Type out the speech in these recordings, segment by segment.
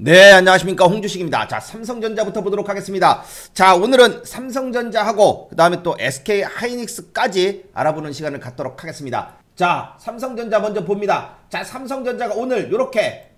네, 안녕하십니까. 홍주식입니다. 자, 삼성전자부터 보도록 하겠습니다. 자, 오늘은 삼성전자하고, 그 다음에 또 SK 하이닉스까지 알아보는 시간을 갖도록 하겠습니다. 자, 삼성전자 먼저 봅니다. 자, 삼성전자가 오늘 이렇게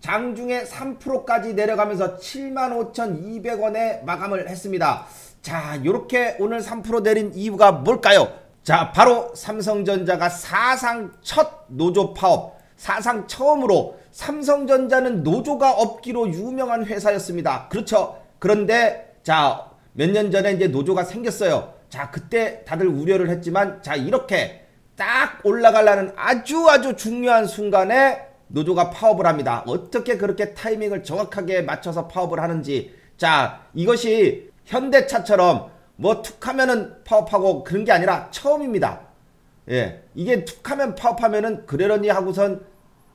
장중에 3%까지 내려가면서 75,200원에 마감을 했습니다. 자, 이렇게 오늘 3% 내린 이유가 뭘까요? 자, 바로 삼성전자가 사상 첫 노조 파업, 사상 처음으로 삼성전자는 노조가 없기로 유명한 회사였습니다. 그렇죠. 그런데 자, 몇 년 전에 이제 노조가 생겼어요. 자, 그때 다들 우려를 했지만 자, 이렇게 딱 올라가려는 아주 아주 중요한 순간에 노조가 파업을 합니다. 어떻게 그렇게 타이밍을 정확하게 맞춰서 파업을 하는지. 자, 이것이 현대차처럼 뭐 툭 하면은 파업하고 그런 게 아니라 처음입니다. 예. 이게 툭 하면 파업하면은 그러려니 하고선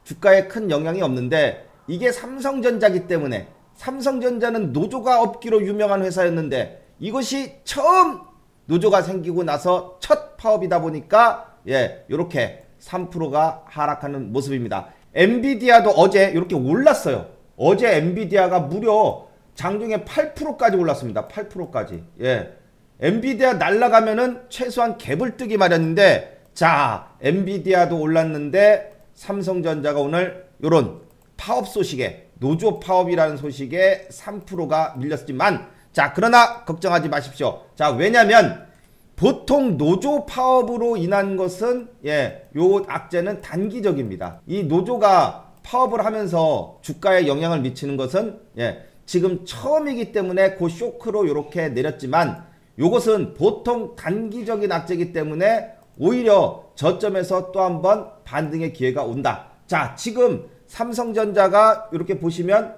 주가에 큰 영향이 없는데 이게 삼성전자기 때문에 삼성전자는 노조가 없기로 유명한 회사였는데 이것이 처음 노조가 생기고 나서 첫 파업이다 보니까 예, 요렇게 3%가 하락하는 모습입니다. 엔비디아도 어제 이렇게 올랐어요. 어제 엔비디아가 무려 장중에 8%까지 올랐습니다. 8%까지. 예. 엔비디아 날라가면은 최소한 갭을 뜨기 마련인데 자, 엔비디아도 올랐는데 삼성전자가 오늘 요런 파업 소식에 노조 파업이라는 소식에 3%가 밀렸지만 자, 그러나 걱정하지 마십시오. 자, 왜냐면 보통 노조 파업으로 인한 것은 예, 요 악재는 단기적입니다. 이 노조가 파업을 하면서 주가에 영향을 미치는 것은 예, 지금 처음이기 때문에 그 쇼크로 이렇게 내렸지만 요것은 보통 단기적인 악재이기 때문에 오히려 저점에서 또 한 번 반등의 기회가 온다. 자, 지금 삼성전자가 이렇게 보시면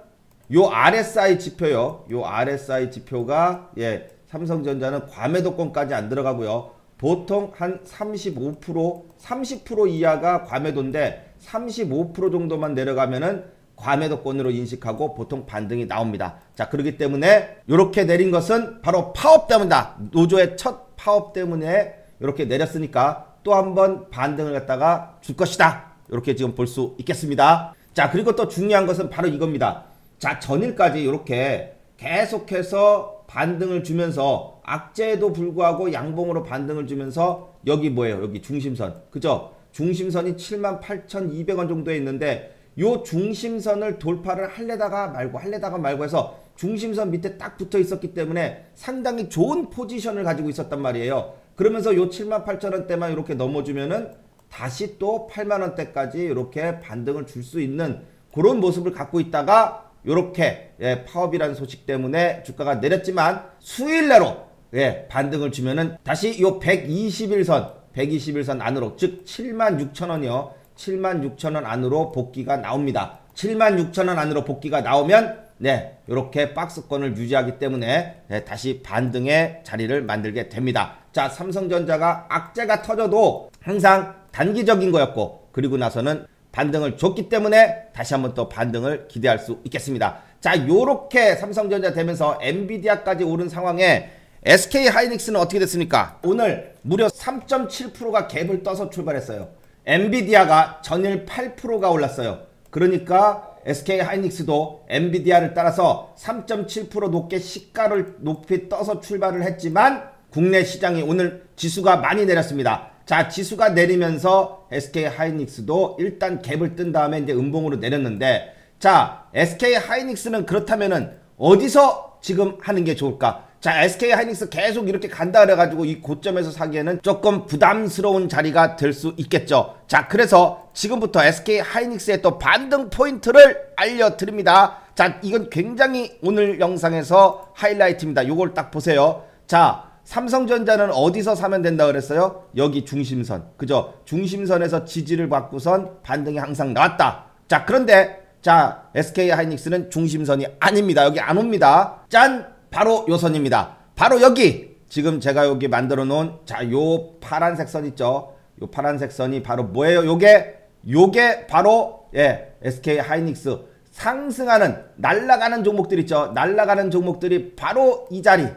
요 RSI 지표요. 요 RSI 지표가 예, 삼성전자는 과매도권까지 안 들어가고요. 보통 한 35%, 30% 이하가 과매도인데 35% 정도만 내려가면은 과매도권으로 인식하고 보통 반등이 나옵니다. 자, 그렇기 때문에 이렇게 내린 것은 바로 파업 때문이다. 노조의 첫 파업 때문에 이렇게 내렸으니까 또 한 번 반등을 갖다가 줄 것이다. 이렇게 지금 볼 수 있겠습니다. 자, 그리고 또 중요한 것은 바로 이겁니다. 자, 전일까지 이렇게 계속해서 반등을 주면서 악재에도 불구하고 양봉으로 반등을 주면서 여기 뭐예요? 여기 중심선. 그죠? 중심선이 78,200원 정도에 있는데 요 중심선을 돌파를 할래다가 말고 할래다가 말고 해서 중심선 밑에 딱 붙어 있었기 때문에 상당히 좋은 포지션을 가지고 있었단 말이에요. 그러면서 요 78,000원대만 이렇게 넘어주면은 다시 또 8만 원대까지 이렇게 반등을 줄 수 있는 그런 모습을 갖고 있다가 이렇게 예, 파업이라는 소식 때문에 주가가 내렸지만 수일 내로 예, 반등을 주면은 다시 요 121선 121선 안으로 즉 76,000원이요. 76,000원 안으로 복귀가 나옵니다. 76,000원 안으로 복귀가 나오면 네, 이렇게 박스권을 유지하기 때문에 네, 다시 반등의 자리를 만들게 됩니다. 자, 삼성전자가 악재가 터져도 항상 단기적인 거였고 그리고 나서는 반등을 줬기 때문에 다시 한번 또 반등을 기대할 수 있겠습니다. 자, 요렇게 삼성전자 되면서 엔비디아까지 오른 상황에 SK 하이닉스는 어떻게 됐습니까? 오늘 무려 3.7%가 갭을 떠서 출발했어요. 엔비디아가 전일 8%가 올랐어요. 그러니까 SK 하이닉스도 엔비디아를 따라서 3.7% 높게 시가를 높이 떠서 출발을 했지만 국내 시장이 오늘 지수가 많이 내렸습니다. 자, 지수가 내리면서 SK 하이닉스도 일단 갭을 뜬 다음에 이제 음봉으로 내렸는데 자, SK 하이닉스는 그렇다면은 어디서 지금 하는 게 좋을까? 자, SK 하이닉스 계속 이렇게 간다 그래가지고 이 고점에서 사기에는 조금 부담스러운 자리가 될 수 있겠죠. 자, 그래서 지금부터 SK 하이닉스의 또 반등 포인트를 알려드립니다. 자, 이건 굉장히 오늘 영상에서 하이라이트입니다. 요걸 딱 보세요. 자, 삼성전자는 어디서 사면 된다 그랬어요? 여기 중심선. 그죠? 중심선에서 지지를 받고선 반등이 항상 나왔다. 자, 그런데 자, SK 하이닉스는 중심선이 아닙니다. 여기 안 옵니다. 짠! 바로 요 선입니다. 바로 여기 지금 제가 여기 만들어 놓은 자, 요 파란색 선 있죠? 요 파란색 선이 바로 뭐예요? 요게 요게 바로 예, SK 하이닉스 상승하는 날아가는 종목들 있죠. 날아가는 종목들이 바로 이 자리.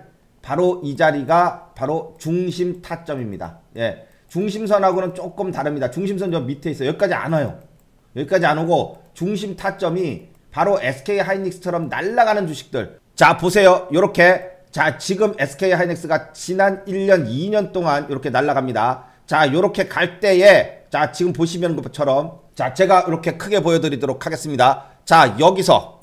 바로 이 자리가 바로 중심 타점입니다. 예. 중심선하고는 조금 다릅니다. 중심선 저 밑에 있어요. 여기까지 안 와요. 여기까지 안 오고 중심 타점이 바로 SK 하이닉스처럼 날아가는 주식들. 자, 보세요. 요렇게 자, 지금 SK 하이닉스가 지난 1년, 2년 동안 이렇게 날아갑니다. 자, 요렇게 갈 때에 자, 지금 보시면 것처럼 자, 제가 이렇게 크게 보여드리도록 하겠습니다. 자, 여기서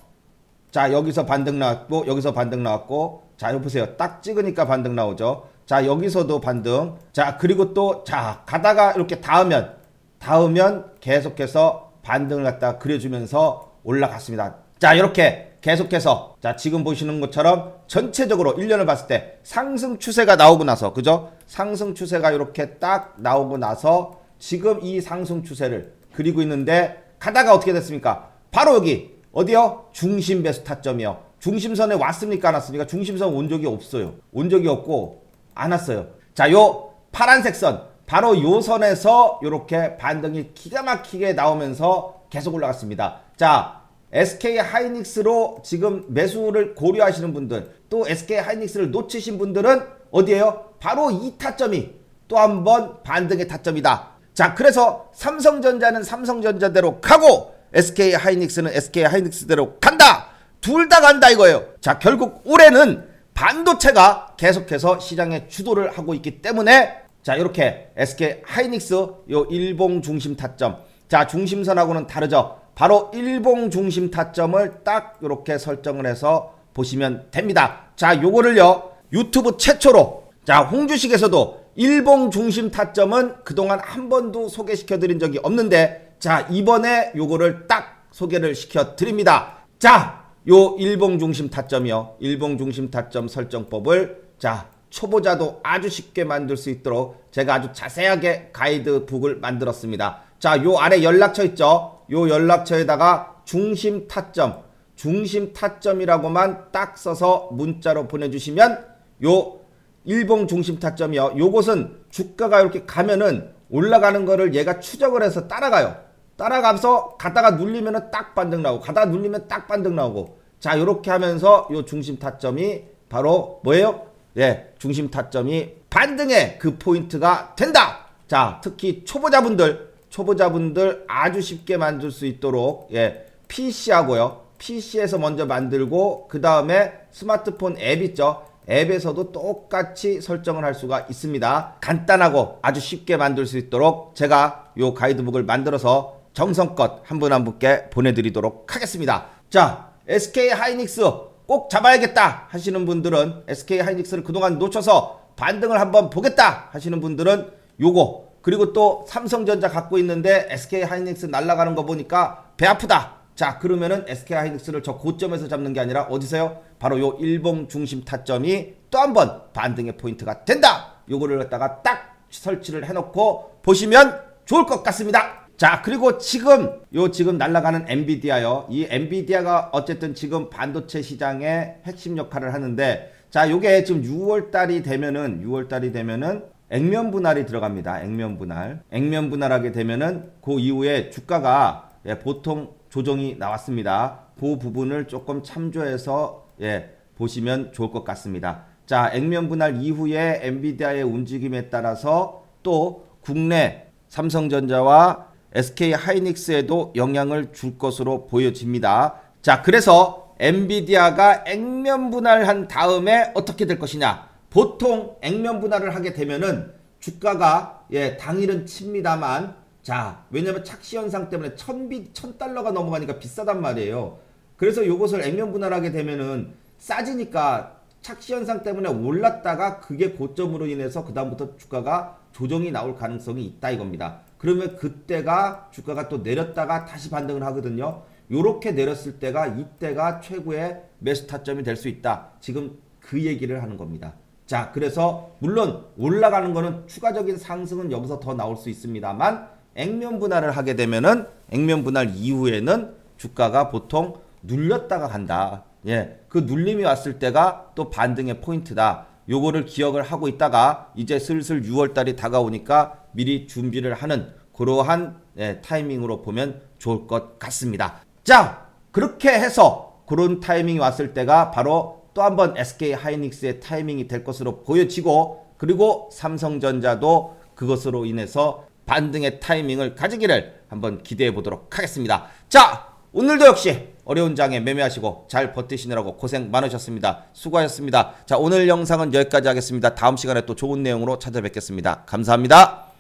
자, 여기서 반등 나왔고 여기서 반등 나왔고 자, 여기 보세요. 딱 찍으니까 반등 나오죠. 자, 여기서도 반등. 자, 그리고 또 자, 가다가 이렇게 닿으면 닿으면 계속해서 반등을 갖다 그려주면서 올라갔습니다. 자, 이렇게 계속해서 자, 지금 보시는 것처럼 전체적으로 1년을 봤을 때 상승 추세가 나오고 나서 그죠? 상승 추세가 이렇게 딱 나오고 나서 지금 이 상승 추세를 그리고 있는데 가다가 어떻게 됐습니까? 바로 여기 어디요? 중심 배수 타점이요. 중심선에 왔습니까? 안 왔습니까? 중심선 온 적이 없어요. 온 적이 없고 안 왔어요. 자, 요 파란색 선 바로 요 선에서 이렇게 반등이 기가 막히게 나오면서 계속 올라갔습니다. 자, SK 하이닉스로 지금 매수를 고려하시는 분들 또 SK 하이닉스를 놓치신 분들은 어디에요? 바로 이 타점이 또 한 번 반등의 타점이다. 자, 그래서 삼성전자는 삼성전자대로 가고 SK 하이닉스는 SK 하이닉스대로 간다. 둘 다 간다 이거예요. 자, 결국 올해는 반도체가 계속해서 시장에 주도를 하고 있기 때문에 자, 이렇게 SK 하이닉스 요 일봉 중심 타점. 자, 중심선하고는 다르죠. 바로 일봉 중심 타점을 딱 이렇게 설정을 해서 보시면 됩니다. 자, 요거를요. 유튜브 최초로 자, 홍주식에서도 일봉 중심 타점은 그동안 한 번도 소개시켜 드린 적이 없는데 자 이번에 요거를 딱 소개를 시켜 드립니다 자 요 일봉 중심 타점이요 일봉 중심 타점 설정법을 자 초보자도 아주 쉽게 만들 수 있도록 제가 아주 자세하게 가이드북을 만들었습니다 자 요 아래 연락처 있죠 요 연락처에다가 중심 타점 중심 타점이라고만 딱 써서 문자로 보내주시면 요 일봉 중심 타점이요. 요것은 주가가 이렇게 가면은 올라가는 거를 얘가 추적을 해서 따라가요. 따라가서 가다가 눌리면은 딱 반등 나오고 가다가 눌리면 딱 반등 나오고 자 요렇게 하면서 요 중심 타점이 바로 뭐예요? 예, 중심 타점이 반등의 그 포인트가 된다. 자, 특히 초보자분들 초보자분들 아주 쉽게 만들 수 있도록 예, PC하고요. PC에서 먼저 만들고 그 다음에 스마트폰 앱 있죠. 앱에서도 똑같이 설정을 할 수가 있습니다. 간단하고 아주 쉽게 만들 수 있도록 제가 요 가이드북을 만들어서 정성껏 한 분한 분께 보내드리도록 하겠습니다. 자, SK 하이닉스 꼭 잡아야겠다 하시는 분들은 SK 하이닉스를 그동안 놓쳐서 반등을 한번 보겠다 하시는 분들은 요거 그리고 또 삼성전자 갖고 있는데 SK 하이닉스 날아가는 거 보니까 배 아프다. 자 그러면은 SK 하이닉스를 저 고점에서 잡는 게 아니라 어디서요? 바로 요 일봉 중심 타점이 또 한 번 반등의 포인트가 된다. 요거를 갖다가 딱 설치를 해놓고 보시면 좋을 것 같습니다. 자 그리고 지금 요 지금 날아가는 엔비디아요. 이 엔비디아가 어쨌든 지금 반도체 시장의 핵심 역할을 하는데 자 요게 지금 6월 달이 되면은 6월 달이 되면은 액면 분할이 들어갑니다. 액면 분할. 액면 분할하게 되면은 그 이후에 주가가 예, 보통 조정이 나왔습니다. 그 부분을 조금 참조해서 예, 보시면 좋을 것 같습니다. 자, 액면 분할 이후에 엔비디아의 움직임에 따라서 또 국내 삼성전자와 SK 하이닉스에도 영향을 줄 것으로 보여집니다. 자, 그래서 엔비디아가 액면 분할한 다음에 어떻게 될 것이냐? 보통 액면 분할을 하게 되면은 주가가 예, 당일은 칩니다만 자, 왜냐면 착시 현상 때문에 천비, 천 달러가 넘어가니까 비싸단 말이에요. 그래서 이것을 액면 분할하게 되면은 싸지니까 착시 현상 때문에 올랐다가 그게 고점으로 인해서 그다음부터 주가가 조정이 나올 가능성이 있다 이겁니다. 그러면 그때가 주가가 또 내렸다가 다시 반등을 하거든요. 요렇게 내렸을 때가 이때가 최고의 매수 타점이 될 수 있다. 지금 그 얘기를 하는 겁니다. 자, 그래서 물론 올라가는 거는 추가적인 상승은 여기서 더 나올 수 있습니다만 액면 분할을 하게 되면은 액면 분할 이후에는 주가가 보통 눌렸다가 간다. 예. 그 눌림이 왔을 때가 또 반등의 포인트다. 요거를 기억을 하고 있다가 이제 슬슬 6월 달이 다가오니까 미리 준비를 하는 그러한 예, 타이밍으로 보면 좋을 것 같습니다. 자, 그렇게 해서 그런 타이밍이 왔을 때가 바로 또 한 번 SK 하이닉스의 타이밍이 될 것으로 보여지고 그리고 삼성전자도 그것으로 인해서 반등의 타이밍을 가지기를 한번 기대해 보도록 하겠습니다. 자, 오늘도 역시 어려운 장에 매매하시고 잘 버티시느라고 고생 많으셨습니다. 수고하셨습니다. 자, 오늘 영상은 여기까지 하겠습니다. 다음 시간에 또 좋은 내용으로 찾아뵙겠습니다. 감사합니다.